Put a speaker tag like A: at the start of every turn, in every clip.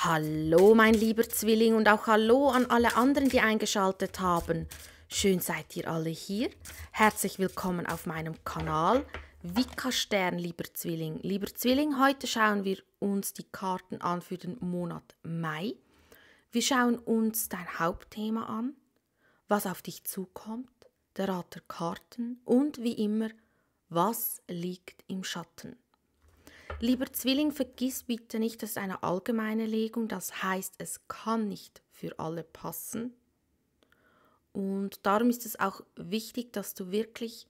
A: Hallo, mein lieber Zwilling und auch hallo an alle anderen, die eingeschaltet haben. Schön seid ihr alle hier. Herzlich willkommen auf meinem Kanal. Vika Stern, lieber Zwilling. Lieber Zwilling, heute schauen wir uns die Karten an für den Monat Mai. Wir schauen uns dein Hauptthema an, was auf dich zukommt, der Rat der Karten und wie immer, was liegt im Schatten. Lieber Zwilling, vergiss bitte nicht, das ist eine allgemeine Legung, das heißt, es kann nicht für alle passen. Und darum ist es auch wichtig, dass du wirklich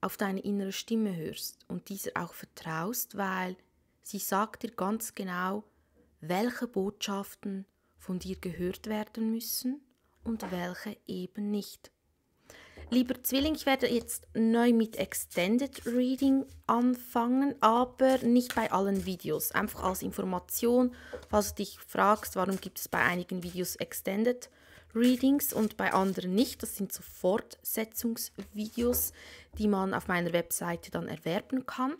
A: auf deine innere Stimme hörst und dieser auch vertraust, weil sie sagt dir ganz genau, welche Botschaften von dir gehört werden müssen und welche eben nicht. Lieber Zwilling, ich werde jetzt neu mit Extended Reading anfangen, aber nicht bei allen Videos. Einfach als Information, falls du dich fragst, warum gibt es bei einigen Videos Extended Readings und bei anderen nicht. Das sind so Fortsetzungsvideos, die man auf meiner Webseite dann erwerben kann.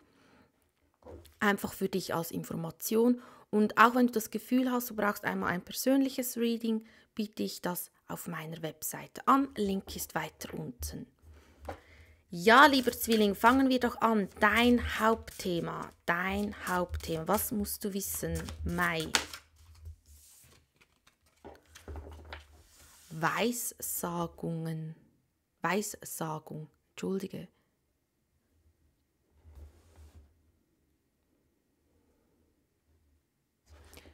A: Einfach für dich als Information. Und auch wenn du das Gefühl hast, du brauchst einmal ein persönliches Reading, biete ich das auf meiner Webseite an. Link ist weiter unten. Ja, lieber Zwilling, fangen wir doch an. Dein Hauptthema, dein Hauptthema. Was musst du wissen? Mai. Weissagungen. Weissagung. Entschuldige.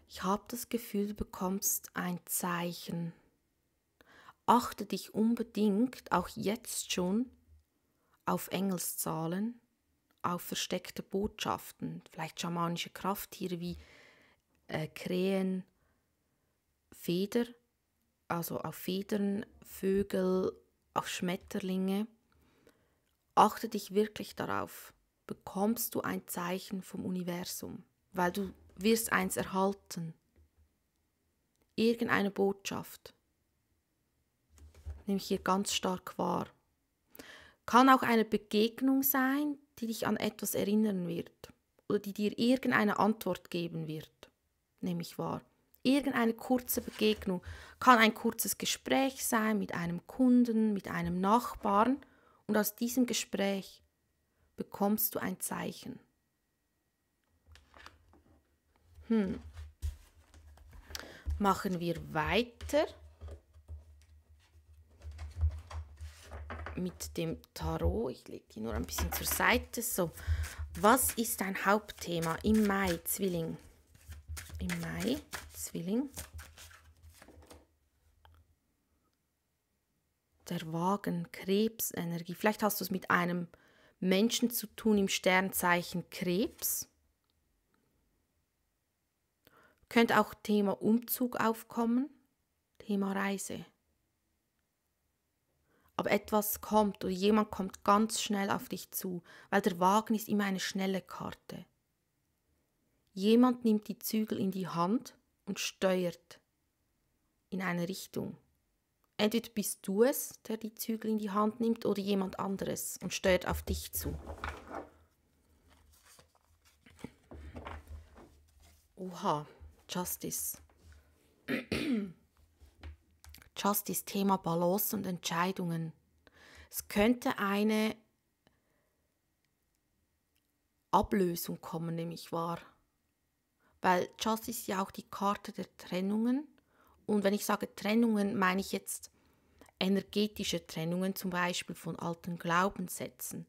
A: Ich habe das Gefühl, du bekommst ein Zeichen. Achte dich unbedingt, auch jetzt schon, auf Engelszahlen, auf versteckte Botschaften, vielleicht schamanische Krafttiere wie äh, Krähen, Feder, also auf Federn, Vögel, auf Schmetterlinge. Achte dich wirklich darauf. Bekommst du ein Zeichen vom Universum, weil du wirst eins erhalten. Irgendeine Botschaft. Nehme ich hier ganz stark wahr. Kann auch eine Begegnung sein, die dich an etwas erinnern wird oder die dir irgendeine Antwort geben wird. Nehme ich wahr. Irgendeine kurze Begegnung kann ein kurzes Gespräch sein mit einem Kunden, mit einem Nachbarn und aus diesem Gespräch bekommst du ein Zeichen. Hm. Machen wir weiter mit dem Tarot. Ich lege die nur ein bisschen zur Seite. So, was ist dein Hauptthema im Mai, Zwilling? Im Mai, Zwilling. Der Wagen, Krebsenergie. Vielleicht hast du es mit einem Menschen zu tun im Sternzeichen Krebs. Könnte auch Thema Umzug aufkommen, Thema Reise. Aber etwas kommt oder jemand kommt ganz schnell auf dich zu, weil der Wagen ist immer eine schnelle Karte. Jemand nimmt die Zügel in die Hand und steuert in eine Richtung. Entweder bist du es, der die Zügel in die Hand nimmt, oder jemand anderes und steuert auf dich zu. Oha, Justice. Justice Thema Balance und Entscheidungen. Es könnte eine Ablösung kommen, nämlich wahr. Weil Justice ist ja auch die Karte der Trennungen. Und wenn ich sage Trennungen, meine ich jetzt energetische Trennungen, zum Beispiel von alten Glaubenssätzen,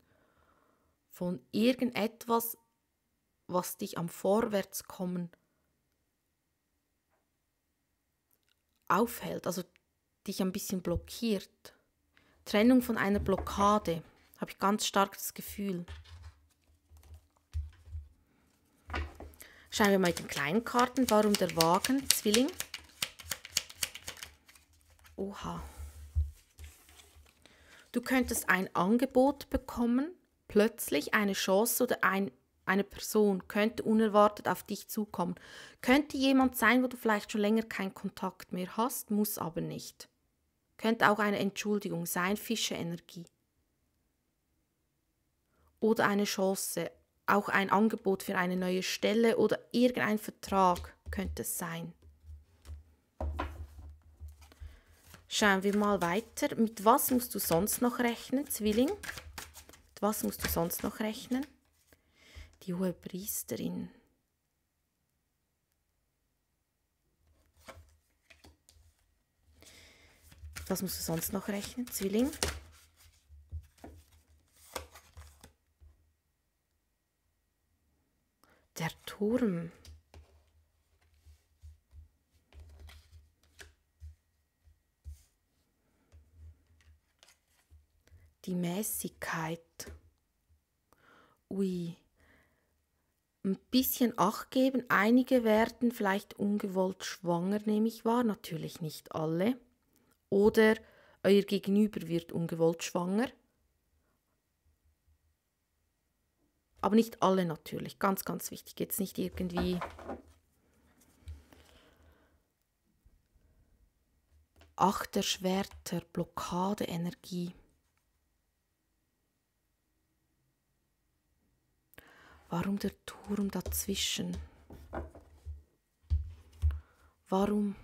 A: von irgendetwas, was dich am Vorwärtskommen aufhält, also dich ein bisschen blockiert. Trennung von einer Blockade, habe ich ganz stark das Gefühl. Schauen wir mal den kleinen Karten. Warum der Wagen? Zwilling. Oha. Du könntest ein Angebot bekommen, plötzlich eine Chance oder ein eine Person könnte unerwartet auf dich zukommen. Könnte jemand sein, wo du vielleicht schon länger keinen Kontakt mehr hast, muss aber nicht könnte auch eine Entschuldigung sein, Fischeenergie. Oder eine Chance, auch ein Angebot für eine neue Stelle oder irgendein Vertrag könnte es sein. Schauen wir mal weiter. Mit was musst du sonst noch rechnen, Zwilling? Mit was musst du sonst noch rechnen? Die hohe Priesterin. Was musst du sonst noch rechnen, Zwilling? Der Turm. Die Mäßigkeit. Ui. Ein bisschen Acht geben. Einige werden vielleicht ungewollt schwanger, nehme ich wahr. Natürlich nicht alle. Oder euer Gegenüber wird ungewollt schwanger. Aber nicht alle natürlich, ganz, ganz wichtig. Jetzt nicht irgendwie Achter Schwerter, Blockade. Warum der Turm dazwischen? Warum?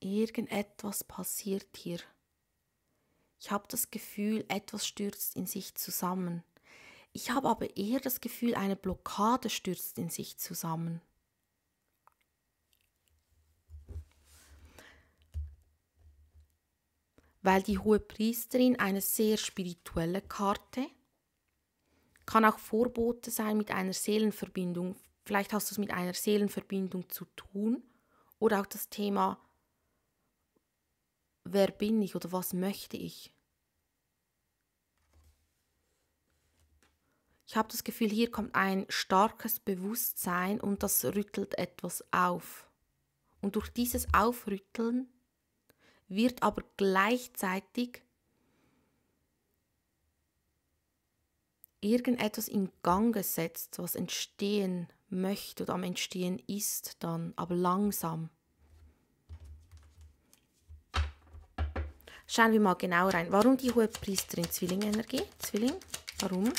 A: Irgendetwas passiert hier. Ich habe das Gefühl, etwas stürzt in sich zusammen. Ich habe aber eher das Gefühl, eine Blockade stürzt in sich zusammen. Weil die hohe Priesterin eine sehr spirituelle Karte kann auch Vorbote sein mit einer Seelenverbindung. Vielleicht hast du es mit einer Seelenverbindung zu tun oder auch das Thema wer bin ich oder was möchte ich? Ich habe das Gefühl, hier kommt ein starkes Bewusstsein und das rüttelt etwas auf. Und durch dieses Aufrütteln wird aber gleichzeitig irgendetwas in Gang gesetzt, was entstehen möchte oder am Entstehen ist dann, aber langsam. Schauen wir mal genau rein. Warum die hohe Priesterin Zwillingenergie? Zwilling, warum?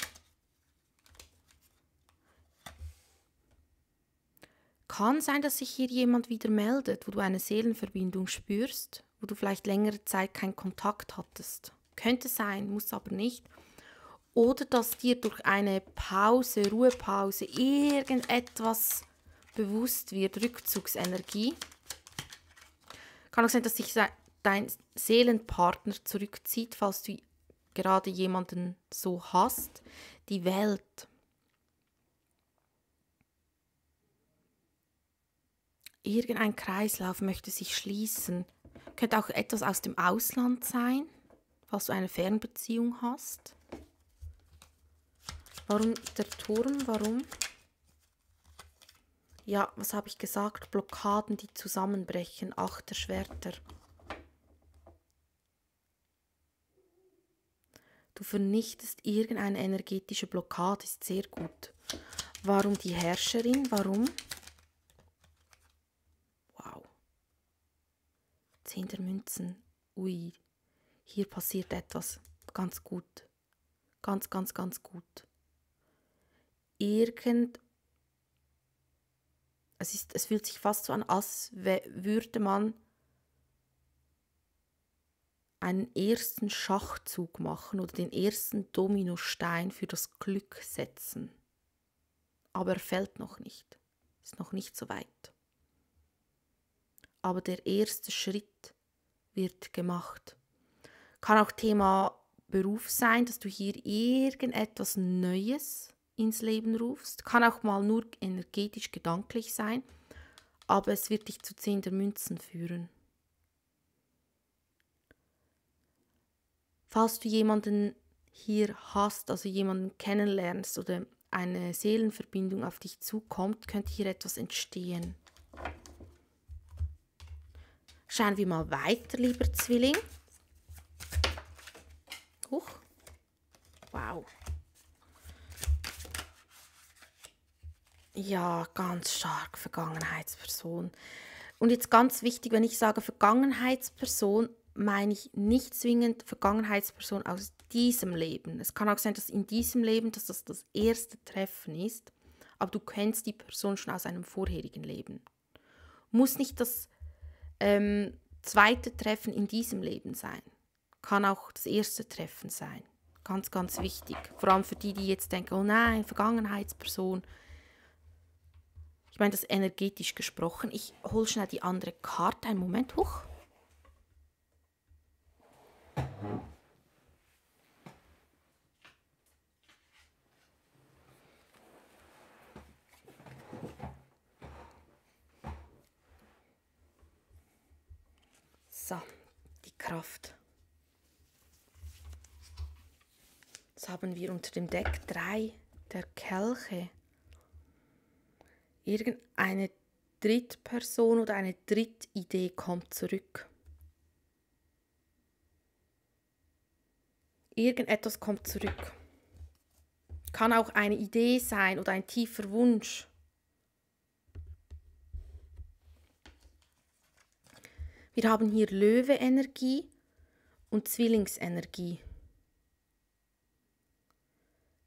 A: Kann sein, dass sich hier jemand wieder meldet, wo du eine Seelenverbindung spürst, wo du vielleicht längere Zeit keinen Kontakt hattest. Könnte sein, muss aber nicht. Oder dass dir durch eine Pause, Ruhepause, irgendetwas bewusst wird, Rückzugsenergie. Kann auch sein, dass sich dein Seelenpartner zurückzieht, falls du gerade jemanden so hast, die Welt. Irgendein Kreislauf möchte sich schließen. Könnte auch etwas aus dem Ausland sein, falls du eine Fernbeziehung hast. Warum der Turm? Warum? Ja, was habe ich gesagt? Blockaden, die zusammenbrechen. Acht der Schwerter. Du vernichtest irgendeine energetische Blockade, ist sehr gut. Warum die Herrscherin? Warum? Wow. Zehn der Münzen. Ui, hier passiert etwas. Ganz gut. Ganz, ganz, ganz gut. Irgend. Es, ist, es fühlt sich fast so an, als würde man einen ersten Schachzug machen oder den ersten Dominostein für das Glück setzen. Aber er fällt noch nicht, ist noch nicht so weit. Aber der erste Schritt wird gemacht. Kann auch Thema Beruf sein, dass du hier irgendetwas Neues ins Leben rufst. Kann auch mal nur energetisch gedanklich sein, aber es wird dich zu zehn der Münzen führen. Falls du jemanden hier hast, also jemanden kennenlernst oder eine Seelenverbindung auf dich zukommt, könnte hier etwas entstehen. Schauen wir mal weiter, lieber Zwilling. Huch. Wow. Ja, ganz stark Vergangenheitsperson. Und jetzt ganz wichtig, wenn ich sage Vergangenheitsperson, meine ich nicht zwingend Vergangenheitsperson aus diesem Leben. Es kann auch sein, dass in diesem Leben, dass das das erste Treffen ist. aber du kennst die Person schon aus einem vorherigen Leben. Muss nicht das ähm, zweite Treffen in diesem Leben sein. Kann auch das erste Treffen sein. Ganz, ganz wichtig. Vor allem für die, die jetzt denken, oh nein, Vergangenheitsperson. Ich meine das energetisch gesprochen. Ich hole schnell die andere Karte. Einen Moment hoch. So, die Kraft. Jetzt haben wir unter dem Deck drei der Kelche. Irgendeine Drittperson oder eine Drittidee kommt zurück. Irgendetwas kommt zurück. Kann auch eine Idee sein oder ein tiefer Wunsch. Wir haben hier Löwe-Energie und Zwillingsenergie.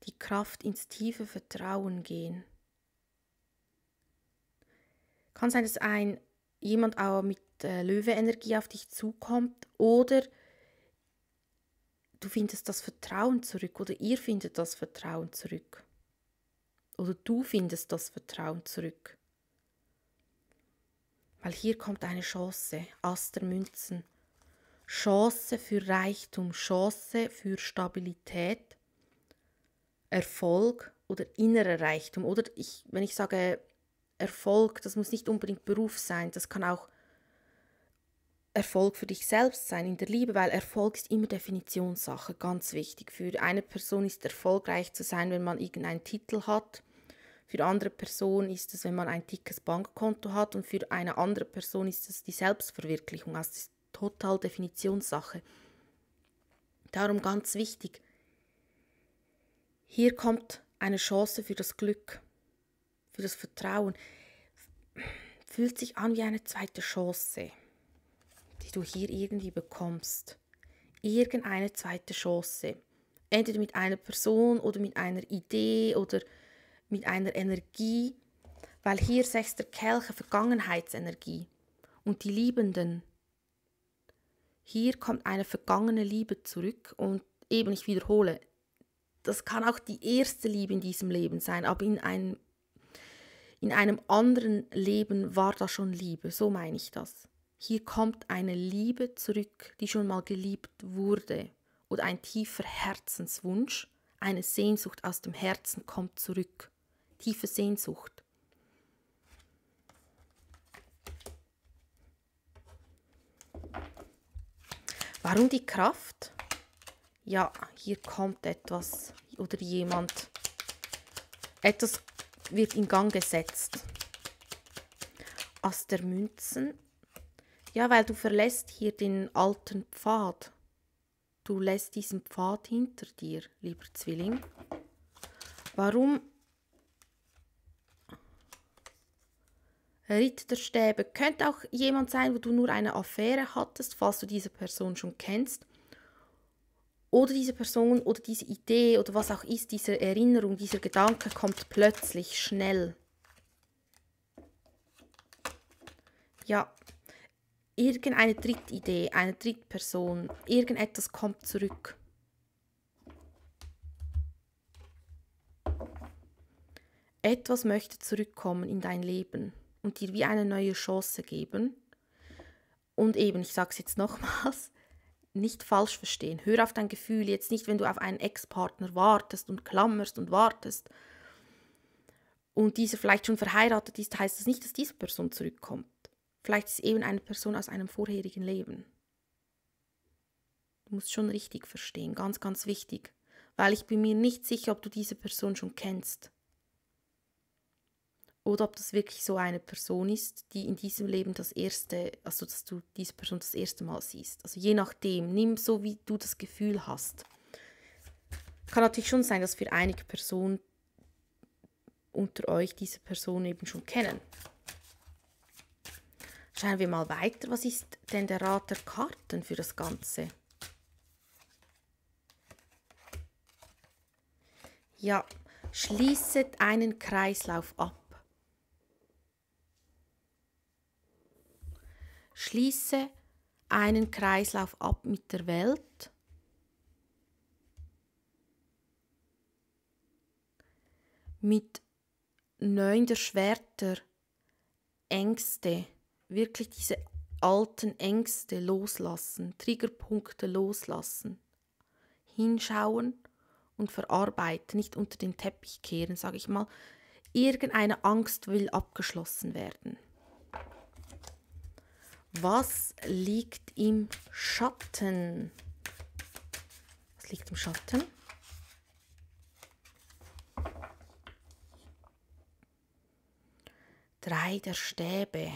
A: Die Kraft ins tiefe Vertrauen gehen. Kann sein, dass ein jemand auch mit äh, Löwe-Energie auf dich zukommt oder du findest das Vertrauen zurück oder ihr findet das Vertrauen zurück. Oder du findest das Vertrauen zurück. Weil hier kommt eine Chance, Ass der Münzen. Chance für Reichtum, Chance für Stabilität, Erfolg oder innerer Reichtum. Oder ich, wenn ich sage Erfolg, das muss nicht unbedingt Beruf sein, das kann auch Erfolg für dich selbst sein in der Liebe, weil Erfolg ist immer Definitionssache, ganz wichtig. Für eine Person ist erfolgreich zu sein, wenn man irgendeinen Titel hat für andere Person ist es, wenn man ein dickes Bankkonto hat und für eine andere Person ist es die Selbstverwirklichung. Das ist total Definitionssache. Darum ganz wichtig. Hier kommt eine Chance für das Glück, für das Vertrauen. Fühlt sich an wie eine zweite Chance, die du hier irgendwie bekommst. Irgendeine zweite Chance. Entweder mit einer Person oder mit einer Idee oder mit einer Energie, weil hier sechs der Kelche Vergangenheitsenergie und die Liebenden. Hier kommt eine vergangene Liebe zurück und eben, ich wiederhole, das kann auch die erste Liebe in diesem Leben sein, aber in einem, in einem anderen Leben war da schon Liebe, so meine ich das. Hier kommt eine Liebe zurück, die schon mal geliebt wurde oder ein tiefer Herzenswunsch, eine Sehnsucht aus dem Herzen kommt zurück tiefe Sehnsucht. Warum die Kraft? Ja, hier kommt etwas oder jemand. Etwas wird in Gang gesetzt. Ass der Münzen. Ja, weil du verlässt hier den alten Pfad. Du lässt diesen Pfad hinter dir, lieber Zwilling. Warum Ritterstäbe könnte auch jemand sein, wo du nur eine Affäre hattest, falls du diese Person schon kennst. Oder diese Person oder diese Idee oder was auch ist, diese Erinnerung, dieser Gedanke kommt plötzlich schnell. Ja, irgendeine Drittidee, eine Drittperson, irgendetwas kommt zurück. Etwas möchte zurückkommen in dein Leben und dir wie eine neue Chance geben. Und eben, ich sage es jetzt nochmals, nicht falsch verstehen. Hör auf dein Gefühl, jetzt nicht, wenn du auf einen Ex-Partner wartest und klammerst und wartest und dieser vielleicht schon verheiratet ist, heißt das nicht, dass diese Person zurückkommt. Vielleicht ist es eben eine Person aus einem vorherigen Leben. Du musst schon richtig verstehen, ganz, ganz wichtig, weil ich bin mir nicht sicher, ob du diese Person schon kennst oder ob das wirklich so eine Person ist, die in diesem Leben das erste, also dass du diese Person das erste Mal siehst. Also je nachdem, nimm so, wie du das Gefühl hast. Kann natürlich schon sein, dass für einige Personen unter euch diese Person eben schon kennen. Schauen wir mal weiter. Was ist denn der Rat der Karten für das Ganze? Ja, Schließet einen Kreislauf ab. Schließe einen Kreislauf ab mit der Welt. Mit neun der Schwerter Ängste, wirklich diese alten Ängste loslassen, Triggerpunkte loslassen, hinschauen und verarbeiten, nicht unter den Teppich kehren, sage ich mal. Irgendeine Angst will abgeschlossen werden. Was liegt im Schatten? Was liegt im Schatten? Drei der Stäbe.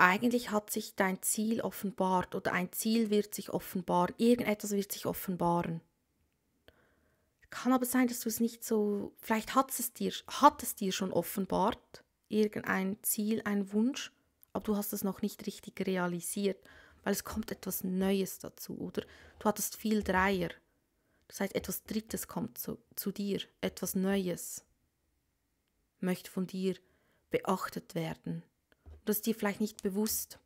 A: Eigentlich hat sich dein Ziel offenbart oder ein Ziel wird sich offenbaren, irgendetwas wird sich offenbaren. Kann aber sein, dass du es nicht so, vielleicht hat es dir, hat es dir schon offenbart, irgendein Ziel, ein Wunsch, aber du hast es noch nicht richtig realisiert, weil es kommt etwas Neues dazu oder du hattest viel Dreier. Das heißt, etwas Drittes kommt zu, zu dir, etwas Neues möchte von dir beachtet werden. Das dir vielleicht nicht bewusst.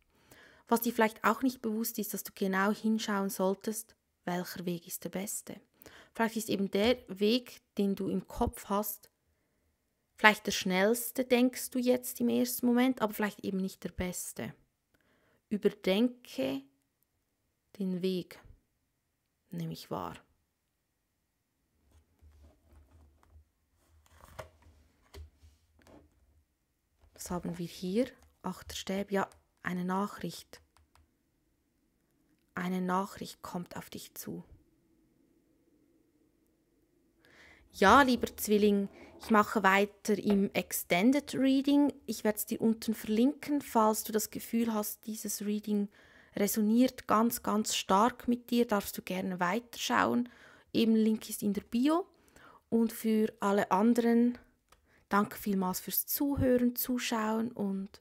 A: Was dir vielleicht auch nicht bewusst ist, dass du genau hinschauen solltest, welcher Weg ist der beste. Vielleicht ist eben der Weg, den du im Kopf hast, vielleicht der schnellste, denkst du jetzt im ersten Moment, aber vielleicht eben nicht der beste. Überdenke den Weg, nämlich wahr. Was haben wir hier? Achterstäb, ja, eine Nachricht. Eine Nachricht kommt auf dich zu. Ja, lieber Zwilling, ich mache weiter im Extended Reading. Ich werde es dir unten verlinken, falls du das Gefühl hast, dieses Reading resoniert ganz, ganz stark mit dir, darfst du gerne weiterschauen. Eben Link ist in der Bio. Und für alle anderen, danke vielmals fürs Zuhören, Zuschauen und